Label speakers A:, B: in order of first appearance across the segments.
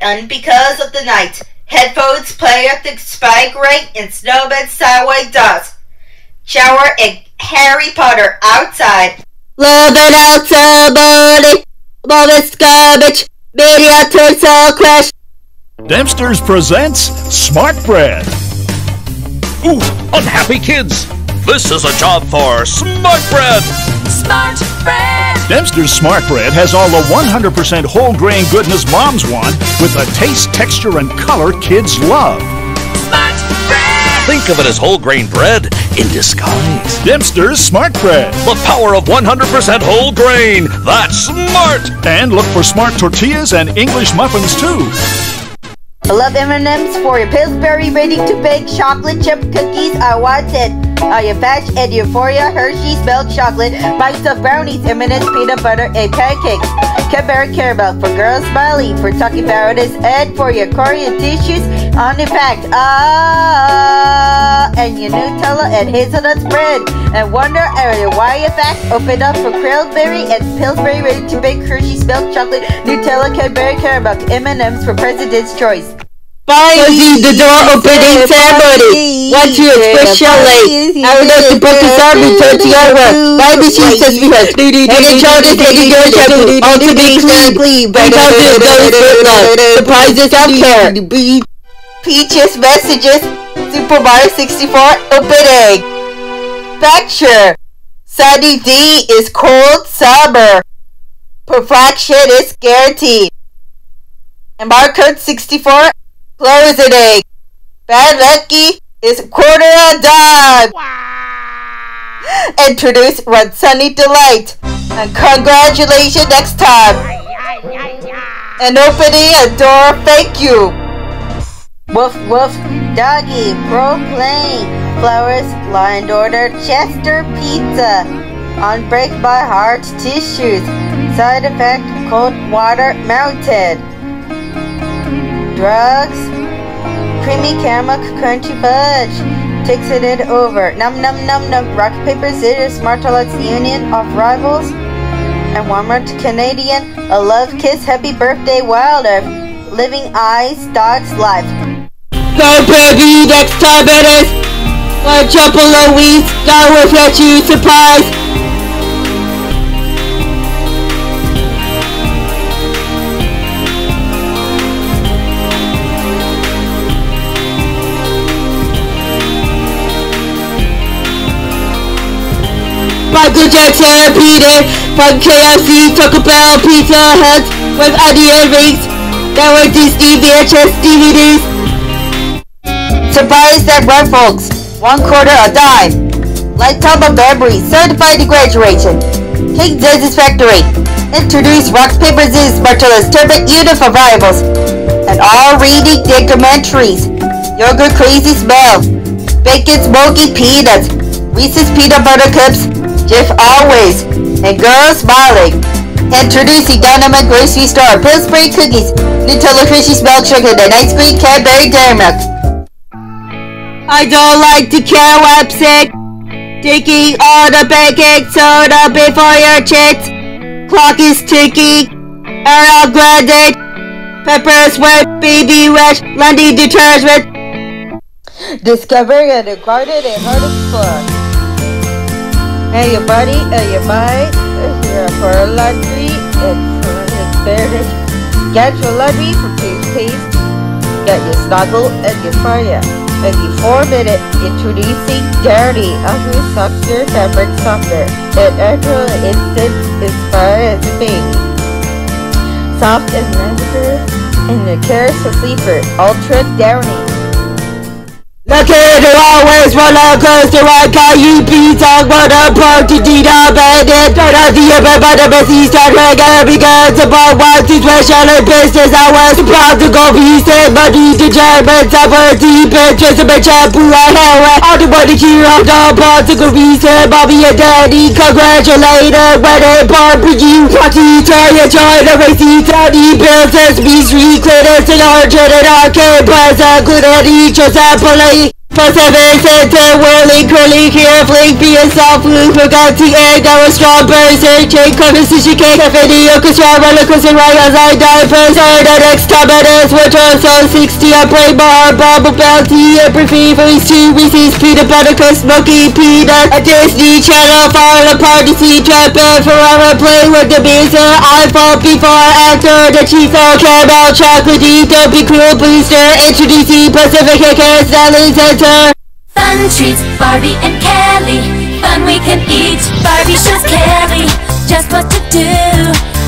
A: And because of the night, headphones play at the spike rate and Snowman Sideway does. Shower and Harry Potter outside.
B: Love it out somebody. Love it's garbage. Media turns all crash.
C: Dempster's presents Smart Bread.
D: Ooh, unhappy kids! This is a job for Smart Bread!
E: Smart Bread!
C: Dempster's Smart Bread has all the 100% whole grain goodness moms want with the taste, texture, and color kids love.
E: Smart Bread!
D: Think of it as whole grain bread in disguise.
C: Dempster's Smart Bread.
D: The power of 100% whole grain! That's smart!
C: And look for smart tortillas and English muffins too.
F: I love M&M's for your Pillsbury ready-to-bake chocolate chip cookies. I want it. Are you Fetch and Euphoria Hershey's milk chocolate, bites of brownies, M&M's peanut butter, and pancakes. Cadbury Caramel for girls smiling, for talking paradise, and for your Korean tissues on the pack. Ah, and your Nutella and hazelnut spread. And wonder area why fact opened up for Krillberry and Pillsbury ready-to-bake Hershey's milk chocolate, Nutella, Cadbury Caramel, M&M's for President's Choice.
B: Was the door opening ceremony? Want to express your late. I would like to book us out return to your work. Bye, machine says we have. And the child is taking your temple. All to be clean. Three thousand dollars for love. The prize is out.
F: Peaches Messages Super Mario 64 Opening Picture Sunny D is cold summer Perfection is guaranteed And barcode 64 Closing Bad Lucky is quarter a dime. Introduce One Sunny Delight. And congratulations next time. And opening a door. Thank you. Woof woof, doggy, proclaim, flowers, blind order, Chester pizza, unbreak my heart tissues, side effect, cold water mounted, drugs, creamy caramel crunchy fudge, takes it over, num num num num, rock paper scissors, Smartalex union of rivals, and Walmart Canadian, a love kiss, happy birthday Wilder, living eyes, dog's life.
B: Go baby, next time it is. One jump below weeds, now we'll you surprise. Michael Jackson, Peter, from KFC, Taco Bell, Pizza Hut, with onion rings, there were Disney VHS DVDs.
F: Surprise that red folks. One quarter a dime. Lifetime of memory. Certified graduation. King Ziz's Factory. Introduce Rock Paper Ziz Martella's Turbot Unit for Rivals. And all reading documentaries. Yogurt Crazy Smell. Bacon Smoky Peanuts. Reese's Peanut Butter Cups. Jif Always. And Girls Smiling. Introducing Dynamite Grocery Store. Pillsbury Cookies. Nutella Hershey's Milk Chocolate and Ice Cream Cadbury Dairy Milk.
B: I don't like to care I'm sick. Taking all the baking soda before your chits. Clock is ticking. Ariel Grande. Pepper's sweat, baby wet, Lundy detergent.
F: Discovering and regarded a hard of fun. Hey, your buddy, hey, your bite, here for a laundry, it's experience. Get your laundry for toothpaste, get your snuggle and your fire. And before minute, introducing Dirty, Ugly Softer Fabric Softer. An actual instant as far as a baby. Soft as lavender, and the cares for sleeper, ultra downy.
B: Look at it always roller coaster ride be talk about a party Did I bend it Turn out the upper by the messy start again Because about what special in business I was proud to go be said Money to German Suffer deep interest in my shampoo and hair All the money here on the go reason Mommy and daddy congratulated When it you. Party racy Tiny bills Sesame Street Critters and Argent and Arcade Plaza Good at Pacific Center, whirling, curly, carefully, be soft blue, forgot to I was strawberry, say, cake, coffee, sushi cake, cafe, orchestra, roller coaster, right as I die, first, heard, the next time, it is, which are so 60, I play bar, bubble bounty, every fee, freeze, two, peanut butter, crisp, smoky, peanut, a Disney Channel, fall apart, to see, trap, and forever, play with the beats, I fall before, after, the chief, caramel, chocolate, don't be cruel, booster, introducing Pacific, KK, Stanley,
E: Fun treats, Barbie and Kelly. Fun we can eat, Barbie shows Kelly just what to do.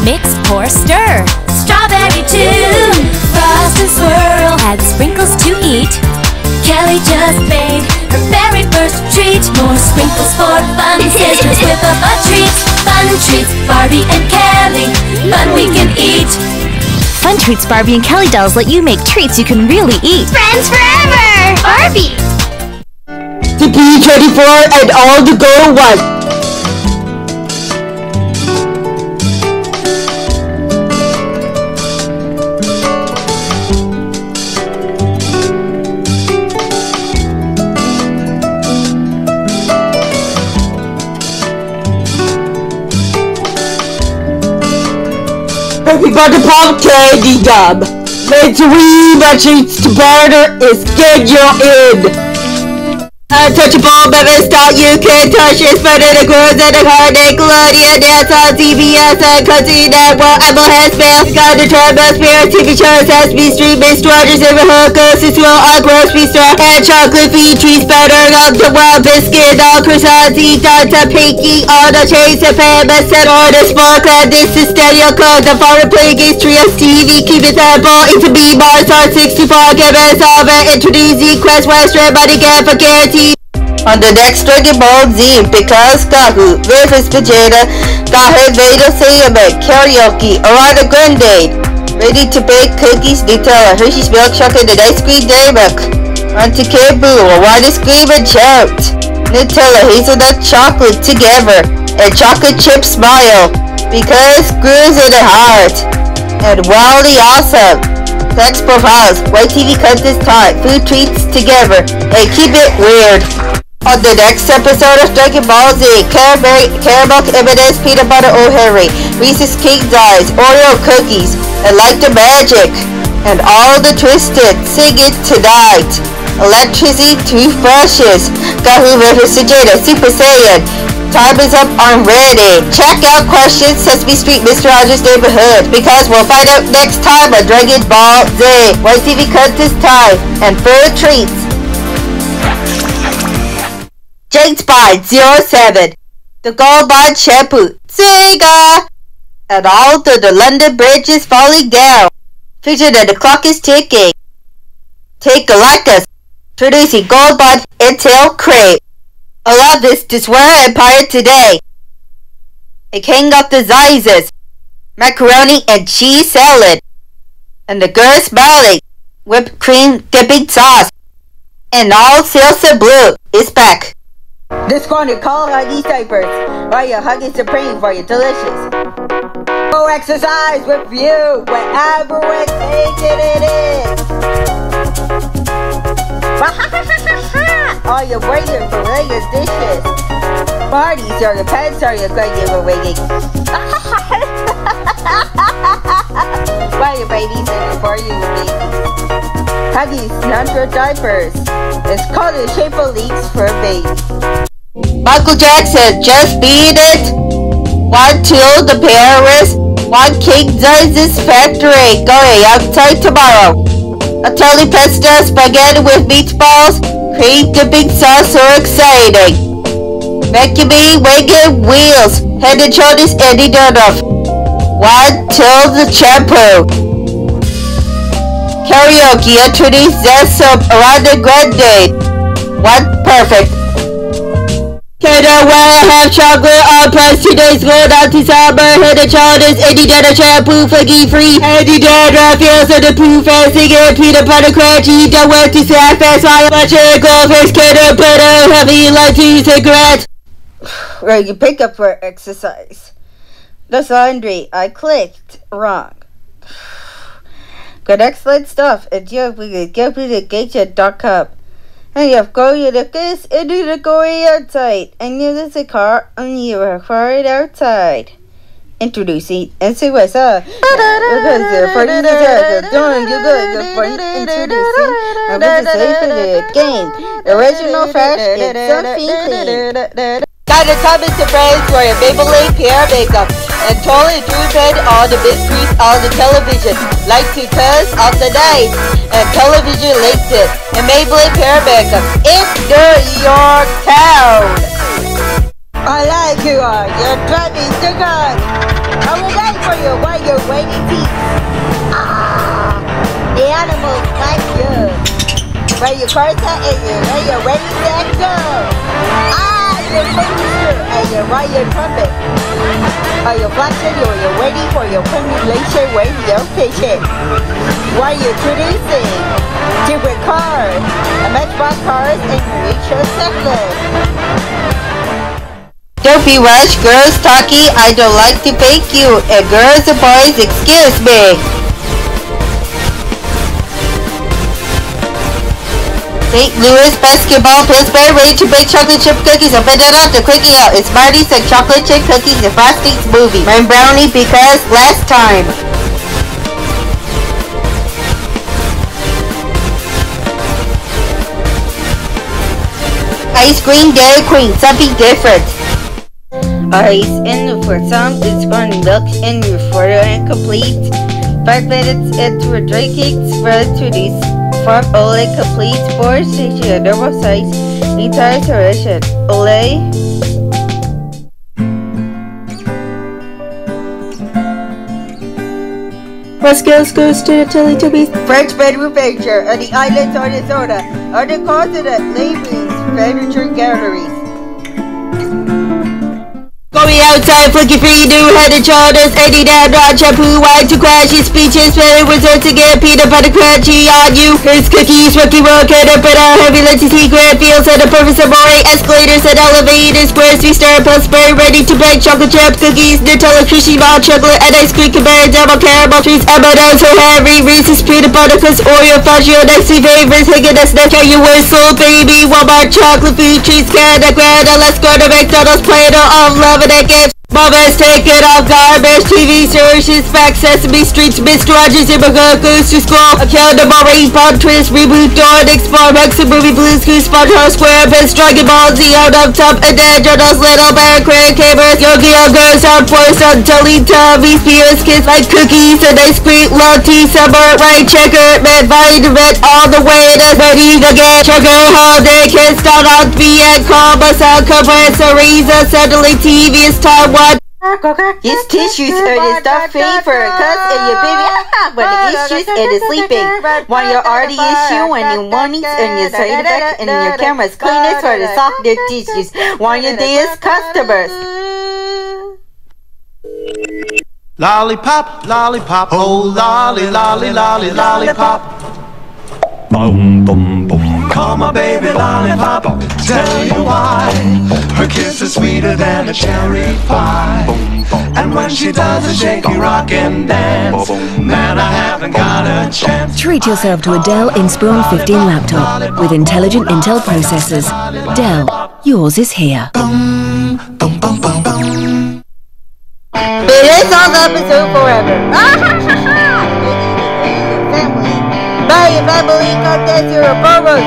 E: Mix, pour, stir. Strawberry too. Frost and swirl, add sprinkles to eat. Kelly just made her very first treat. More sprinkles for fun, sisters whip up a treat. Fun treats, Barbie and Kelly. Fun we can.
G: Fun Treats Barbie and Kelly dolls let you make treats you can really eat.
E: Friends forever! Barbie!
B: the P24 and all the girl one. Everybody pop candy gum. Let's read my treats to barter is get your in. Untouchable, but it's not you can touch it. The grooves and the card, Nickelodeon, dance on TBS and Country Network, Apple has failed. Got the Turbo Spirit, TV shows, has me streaming, Strangers in the hookers, it's real on grocery store, and chocolate feed trees, better up the wild biscuit, all croissants, eat on to pinky, all the chains of famous, and all the and this is stereo code, the foreign play against Trios TV, keep it simple, into B Mars, 64, give us over, introducing Quest Western, but again for guarantee. On the next Ball Z, because Goku versus Vegeta got her Veda Saiyaman karaoke around a Grande. Ready to bake cookies, Nutella, Hershey's milk chocolate, and ice cream dairy. Onto Kid Buu, a wide scream and choked. Nutella, hazelnut chocolate together, and chocolate chip smile. Because screws in the heart. And wildly awesome. Sex profiles, white TV cuts this time, food treats together, and keep it weird. On the next episode of Dragon Ball Z, caramel, M&M's peanut butter O'Harry, Reese's King Eyes, Oreo cookies, and like the magic, and all the twisted, sing it tonight. Electricity toothbrushes, Goku vs. Vegeta, Super Saiyan. Time is up, I'm ready. Check out questions Sesame Street Mr. Rogers' Neighborhood because we'll find out next time on Dragon Ball Z. YTV cut this time and further treats. James Bond 07, the Gold Bond Shampoo, Sega, and all through the London Bridge is falling down. Featured that the clock is ticking. Take Galactus, producing Gold Bond Intel Crate. Allow this to swear empire today. A king of the Zizes, macaroni and cheese salad, and the girl smiling, whipped cream dipping sauce, and all Salsa Blue is back. Discounted call Huggies diapers. Buy your Huggies Supreme for your delicious. Go exercise with you wherever it taking it is. Are you waiting for Vegas dishes? Parties or your pets are you going you were waiting? While your babies and before you babies. Huggies Natural Diapers. It's called the shape of leaves for a baby. Michael Jackson, just beat it. One to the Paris. One King Ziz's factory. Going outside tomorrow. A totally pesto spaghetti with meatballs. Cream dipping sauce so exciting. Vacuuming wagon wheels. Head and shoulders Eddie Donoff. One till the shampoo. Karaoke introduce Zessup around the Grande. One perfect. Can I wear half chocolate all price today's days gold out to summer head and shoulders Eddie Dada shampoo fuggy free Eddie Dada feels of the poo fast again peanut butter crunchy don't want to snack fast while watch it go first can butter heavy like two cigarettes Right, you pick up for exercise. That's laundry. I clicked wrong. Good excellent stuff. And you we can go to the gauge.com.
F: And you have go you look this into the gory outside. And you there's a car and you are fired outside. Introducing NCUSA. Uh, because the party is a doing you good good friend introducing and this is safe for the game. Original fresh it's something clean. Got a comment to friends for your Maybelline PR makeup and totally dreamed all the mysteries on the television, like Tutas of the Night and television linked it and Maybelline PR makeup in New York town. I like you are. You're driving so good. I would like for you while you're waiting teeth. Ah, the animals like you. Where your car's at and you where you're ready to go. Ah, you're producer and your trumpet. Are you flashing or you're waiting for your formulation radio station? While you're producing different cars, a matchbox cars and your segment. Don't be rushed, girls talking, I don't like to fake you. And girls and boys, excuse me. St. Louis basketball, Pillsbury ready to bake chocolate chip cookies. Open it up, they're cooking out. It's Marty's and chocolate chip cookies and Frosting's movie. My brownie because last time. Ice cream, Dairy Queen, something different. Ice and for some it's fun milk and your photo incomplete. Five minutes into a drinking spread to these farm Olay complete sports station a normal size entire duration. Olay
B: Rescues goes to the Teletubbies.
F: French bedroom picture of the islands of Arizona are the continent Labyrinth Furniture Galleries.
B: Going outside, flicking free, new head and shoulders, 80 down, not shampoo, white to crashy, speeches, better results to get peanut butter crunchy on you. Here's cookies, rookie rocket, up and out, heavy, let's see, grand fields, and a purpose of boring escalators and elevators, squares, we star, plus spray, ready to bake chocolate chip cookies, Nutella, crunchy, malt chocolate, and ice cream, combined, double caramel trees, M&M's for Harry, Reese's peanut butter, cause Oreo, your nicely favorites, hanging us neck, can you whistle, baby, Walmart, chocolate, food, treats, Canada, Granda, let's go to McDonald's, Play-Doh, of love, and it gives. Mama's taking off garbage, TV searches, back Sesame Street, Mr. Rogers, Immigrant Goes to School, Accountable Rain, Pop Twist, Reboot, Dawn, Explore, Mexican Movie, Blues, Goose, SpongeBob, SquarePants, Dragon Ball Z, Out of Top, and then Jonas, Little Bear, Craig, Cameras, Yogi, Youngers, Out Force, on Teletubbies, Pierce, Kids like cookies, and ice cream, tea, summer, right, checker, man, vitamin, all the way to ready get sugar, holiday, kids, start and calm, us out, compressor, reason, suddenly TV is time, one.
F: His tissues are the stuffing for a cuss and your baby when the issues and is sleeping. When your already issue when your mornings and your side effect and your camera's cleanest for the soft dick tissues. When your days customers.
H: Lollipop, lollipop, oh lolly, lolly, lolly, lollipop. Boom, boom, boom. Call my baby lollipop. Tell you why. Her kiss is sweeter than a cherry pie. And when she does a shaky rock and dance, man, I haven't got a chance.
I: Treat yourself to a Dell Inspiron 15 laptop with intelligent Intel processors. Dell, yours is here.
F: It is on the episode forever. Buy your family content your purpose.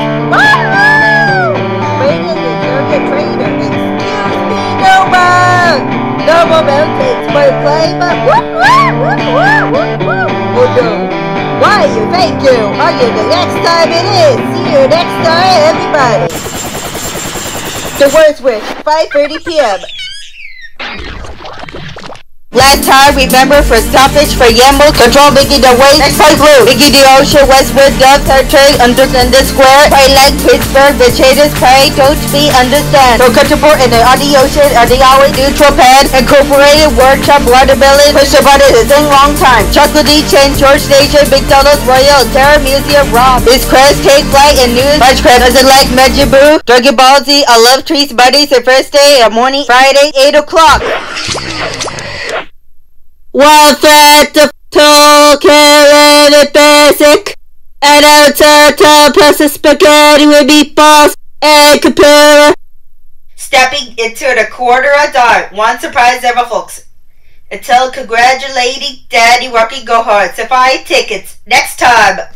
F: Rated the circuit trader. Excuse me, no more. No more mountains for play, but whoop, whoop, whoop, whoop, whoop, whoop. Oh no. Why you thank you. Are you the next time it is? See you next time, everybody. The Words Wish, 5.30 p.m. Last time, remember for stoppage for Yambo, control Biggie the Way, next time blue, Biggie the Ocean, Westwood, Dove, Trade, under the square, Twilight, Pittsburgh, the Shaders, Pray, don't be understand. For Kutchapur and the the ocean, the always neutral pad, incorporated workshop, watermelon, push the button, it's been long time. Chocolate Chain, George Station, McDonald's, Royal, Terra Museum, Rob, is Crest, Take Flight, and News, Much Crest, does it like Mejibu, Dragon Ball Z, I love treats, buddies, the first day, of morning, Friday, 8 o'clock. What's that the tall carrot basic?
B: and a turtle plus a spaghetti with meatballs and capura.
F: Stepping into the quarter of dime. One surprise ever, folks. Until congratulating Daddy Rocky Go Hard. Five tickets next time.